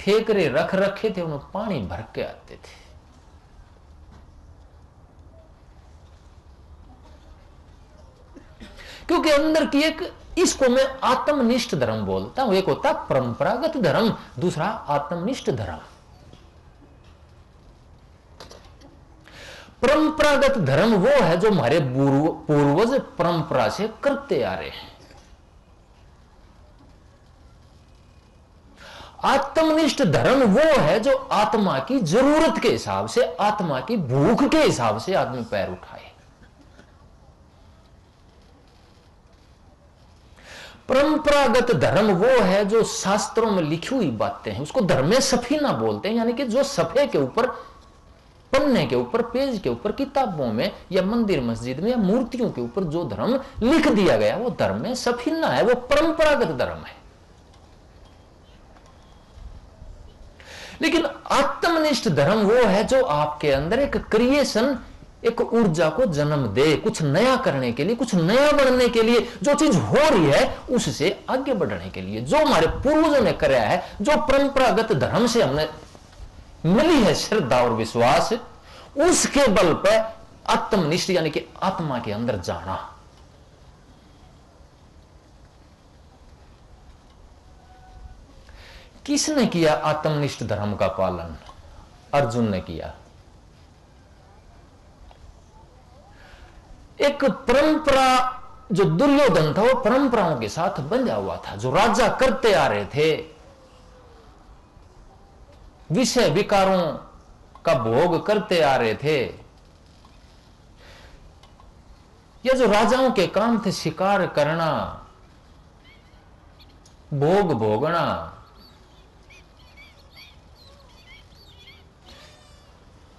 ठेकरे रख रखे थे उन्हें पानी भर के आते थे। क्योंकि अंदर की एक, इसको मैं आत्मनिष्ठ धर्म बोलता हूँ, एक होता परंपरागत धर्म, दूसरा आत्मनिष्ठ धर्म। परंपरागत धर्म वो है जो हमारे पूर्वज परंपरा से करते आ रहे हैं। आत्मनिष्ठ धर्म वो है जो आत्मा की ज़रूरत के हिसाब से, आत्मा की भूख के हिसाब से आदमी पैर उठाए। परंपरागत धर्म वो है जो शास्त्रों में लिखी हुई बातें हैं, उसको धर्म सफीना बोलते हैं, यानी कि जो सफे के ऊपर, पन्ने के ऊपर, पेज के ऊपर, किताबों में या मंदिर मस्जिद में या मूर्तियों के ऊपर जो धर्म लिख दिया गया, वो धर्म सफीना है, वो परंपरागत धर्म है। लेकिन आत्मनिष्ठ धर्म वो है जो आपके अंदर एक क्रिएशन एक ऊर्जा को जन्म दे, कुछ नया करने के लिए, कुछ नया बढ़ने के लिए, जो चीज़ हो रही है, उससे आगे बढ़ने के लिए, जो हमारे पूर्वजों ने कराया है, जो परंपरागत धर्म से हमने मिली है श्रद्धा और विश्वास, उसके बल पर आत्मनिष्ठ, यानी कि आत्मा के अंदर जाना। किसने किया आत्मनिष्ठ धर्म का पालन? अर्जुन ने किया। एक परंपरा, जो दुर्योधन था, वो परंपराओं के साथ बंधा हुआ था, जो राजा करते आ रहे थे। विषय विकारों का भोग करते आ रहे थे। या जो राजाओं के काम थे, शिकार करना, भोग भोगना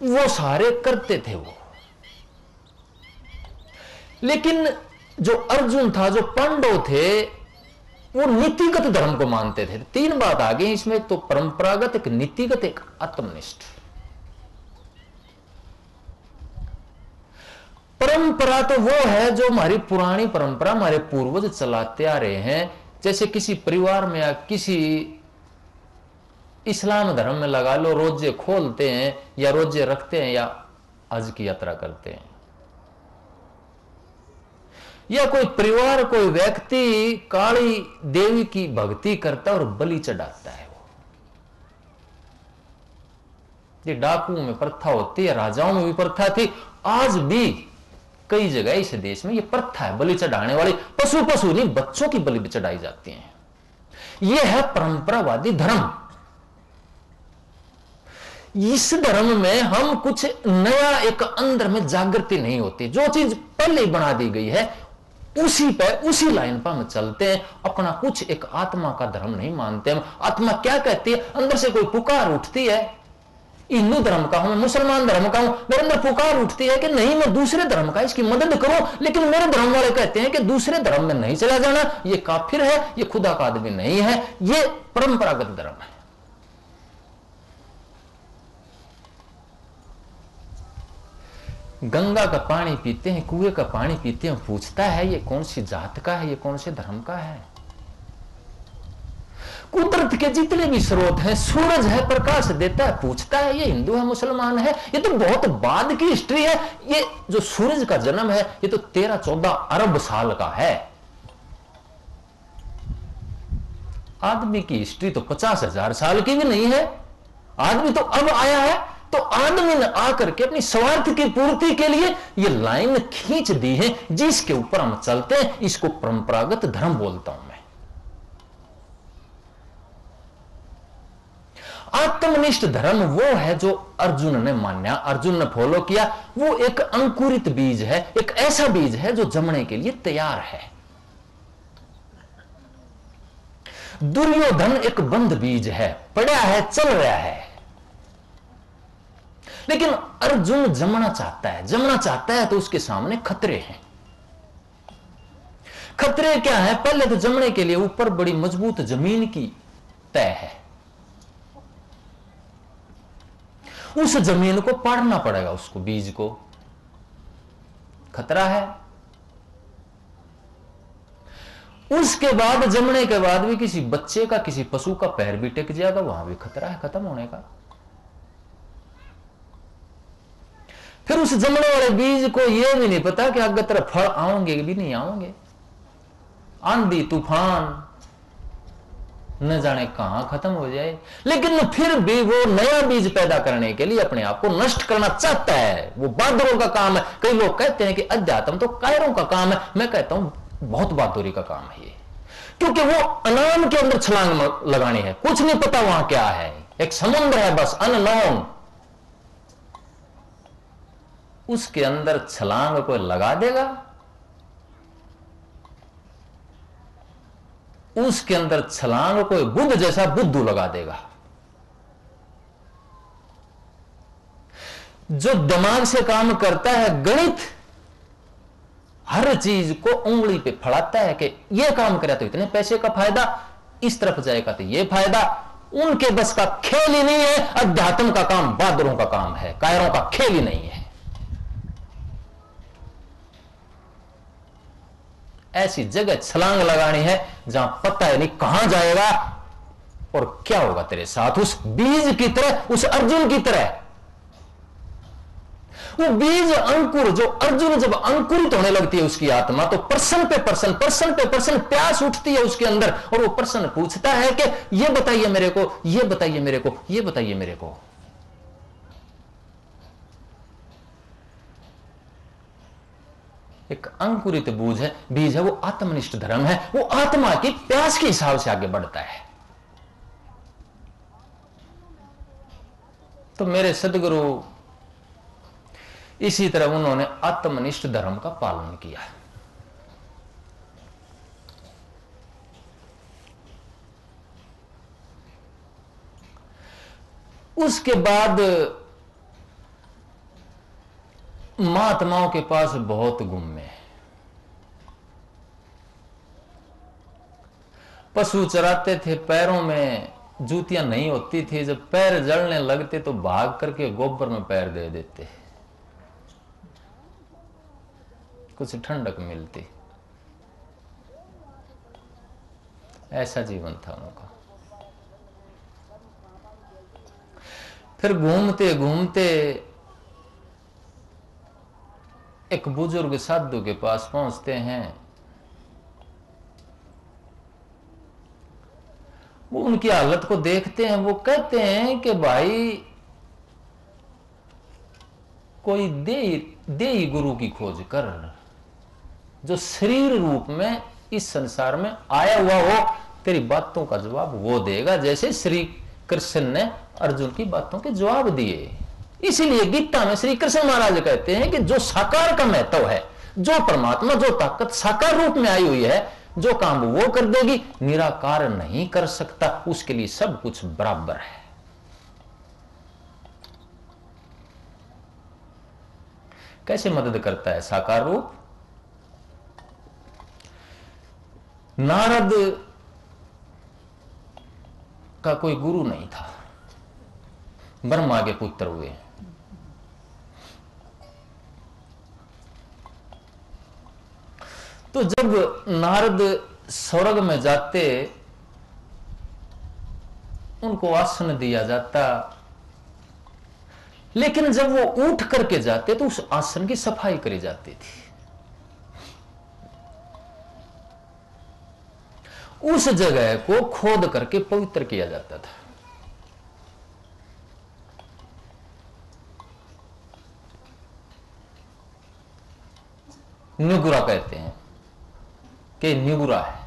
वो सारे करते थे वो। लेकिन जो अर्जुन था, जो पांडव थे, वो नीतिगत धर्म को मानते थे। तीन बात आ गई इसमें तो परंपरागत एक नीतिगत, एक आत्मनिष्ठ। परंपरा तो वो है जो हमारी पुरानी परंपरा, हमारे पूर्वज चलाते आ रहे हैं। जैसे किसी परिवार में या किसी इस्लाम धर्म में लगा लो, रोज़े खोलते हैं या रोज़े रखते हैं या हज की यात्रा करते हैं। या कोई परिवार, कोई व्यक्ति काली देवी की भक्ति करता और बलि चढ़ाता है वो। ये डाकुओं में प्रथा होती है, राजाओं में भी प्रथा थी। आज भी कई जगह इस देश में ये प्रथा है, बलि चढ़ाने वाली। पशु पशु नहीं, बच्चों की बलि चढ़ाई जाती है। यह है परंपरावादी धर्म। इस धर्म में हम कुछ नया एक अंदर में जागृति नहीं होती। जो चीज़ पहले ही बना दी गई है, उसी पर, उसी लाइन पर हम चलते हैं। अपना कुछ एक आत्मा का धर्म नहीं मानते हम। आत्मा क्या कहती है? अंदर से कोई पुकार उठती है? हिंदू धर्म का हूँ, मुसलमान धर्म का हूँ, मेरे अंदर पुकार उठती है कि नहीं, मैं दूसरे धर्म का इसकी मदद करूँ? लेकिन मेरे धर्म वाले कहते हैं कि दूसरे धर्म में नहीं चला जाना। ये काफिर है, ये खुदा का आदमी नहीं है। ये परंपरागत धर्म है। गंगा का पानी पीते हैं, कुएँ का पानी पीते हैं, पूछता है ये कौन सी जात का है, ये कौन से धर्म का है? कुदरत के जितने भी स्रोत हैं, सूरज है, प्रकाश देता है, पूछता है, ये हिंदू है, मुसलमान है, ये तो बहुत बाद की हिस्ट्री है। ये जो सूरज का जन्म है, ये तो तेरह चौदह अरब साल का है। आदमी की हिस्ट्री तो पचास हज़ार साल की भी नहीं है। आदमी तो अब आया है तो आदमी ने आकर के अपनी स्वार्थ की पूर्ति के लिए ये लाइन खींच दी है, जिसके ऊपर हम चलते हैं, इसको परंपरागत धर्म बोलता हूँ मैं। आत्मनिष्ठ धर्म वो है जो अर्जुन ने मान्या, अर्जुन ने फॉलो किया। वो एक अंकुरित बीज है, एक ऐसा बीज है जो जमने के लिए तैयार है। दुर्योधन एक बंद बीज है, पड़ा है, चल रहा है। लेकिन अर्जुन जमना चाहता है, जमना चाहता है तो उसके सामने खतरे हैं। खतरे क्या है? पहले तो जमने के लिए ऊपर बड़ी मज़बूत ज़मीन की तय है। उस ज़मीन को पाड़ना पड़ेगा, उसको बीज को। खतरा है। उसके बाद, जमने के बाद भी किसी बच्चे का, किसी पशु का पैर भी टेक जाएगा, वहाँ भी खतरा है, खत्म होने का। फिर उस जमने वाले बीज को यह भी नहीं पता कि अगर तरफ़ फल आओगे भी नहीं आओगे आंधी, तूफ़ान, न जाने कहाँ खत्म हो जाए। लेकिन फिर भी वो नया बीज पैदा करने के लिए अपने आप को नष्ट करना चाहता है। वो बहादुरों का काम है। कई लोग कहते हैं कि अध्यात्म तो कायरों का काम है। मैं कहता हूँ, बहुत बहादुरी का काम है ये। क्योंकि वो अनाम के अंदर छलांग लगानी है। कुछ नहीं पता वहाँ क्या है। एक समुद्र है बस, अननोन। उसके अंदर छलांग को लगा देगा। उसके अंदर छलांग कोई बुद्ध जैसा बुद्धू लगा देगा। जो दिमाग से काम करता है गणित, हर चीज़ को उंगली पे फड़ाता है कि यह काम करे तो इतने पैसे का फ़ायदा, इस तरफ़ जाएगा तो यह फ़ायदा। उनके बस का खेल ही नहीं है, अध्यात्म का काम बहादुरों का काम है, कायरों का खेल ही नहीं है। ऐसी जगह छलांग लगानी है जहाँ पता है नहीं कहाँ जाएगा और क्या होगा तेरे साथ, उस बीज की तरह, उस अर्जुन की तरह। वो बीज अंकुर, जो अर्जुन जब अंकुरित होने लगती है उसकी आत्मा तो पर्सन पे पर्सन पर्सन पे पर्सन प्यास उठती है उसके अंदर, और वो पर्सन पूछता है कि, ये बताइए मेरे को, ये बताइए मेरे को, ये बताइए मेरे को। एक अंकुरित बीज है बीज है, वो आत्मनिष्ठ धर्म है, वो आत्मा की प्यास के हिसाब से आगे बढ़ता है। तो मेरे सदगुरु, इसी तरह उन्होंने आत्मनिष्ठ धर्म का पालन किया उसके बाद महात्माओं के पास बहुत घूमे पशु चराते थे, पैरों में जूतियाँ नहीं होती थी, जब पैर जलने लगते तो भाग करके गोबर में पैर दे देते। कुछ ठंडक मिलती। ऐसा जीवन था उनका। फिर घूमते घूमते एक बुज़ुर्ग साधु के पास पहुँचते हैं। वो उनकी हालत को देखते हैं, वो कहते हैं कि भाई, कोई दे दे गुरु की खोज कर, जो शरीर रूप में इस संसार में आया हुआ हो, तेरी बातों का जवाब वो देगा, जैसे श्री कृष्ण ने अर्जुन की बातों के जवाब दिए। इसीलिए गीता में श्री कृष्ण महाराज कहते हैं कि जो साकार का महत्व है, जो परमात्मा, जो ताकत साकार रूप में आई हुई है, जो काम वो कर देगी, निराकार नहीं कर सकता, उसके लिए सब कुछ बराबर है। कैसे मदद करता है साकार रूप? नारद का कोई गुरु नहीं था। ब्रह्मा के पुत्र हुए। तो जब नारद स्वर्ग में जाते, उनको आसन दिया जाता। लेकिन जब वो उठ करके जाते तो उस आसन की सफ़ाई करी जाती थी। उस जगह को खोद करके पवित्र किया जाता था। निगुरा कहते हैं। कि निगुरा है।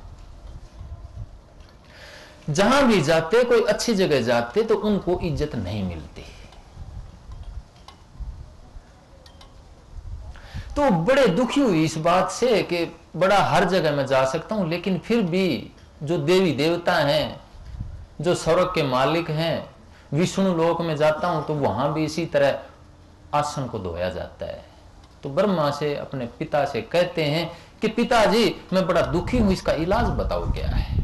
जहाँ भी जाते, कोई अच्छी जगह जाते तो उनको इज़्ज़त नहीं मिलती। तो बड़े दुखी हुई इस बात से कि बड़ा हर जगह मैं जा सकता हूँ, लेकिन फिर भी जो देवी देवता हैं, जो स्वर्ग के मालिक हैं, विष्णु लोक में जाता हूँ तो वहाँ भी इसी तरह आसन को धोया जाता है। तो ब्रह्मा से, अपने पिता से कहते हैं कि पिताजी मैं बड़ा दुखी हूँ इसका इलाज बताओ क्या है?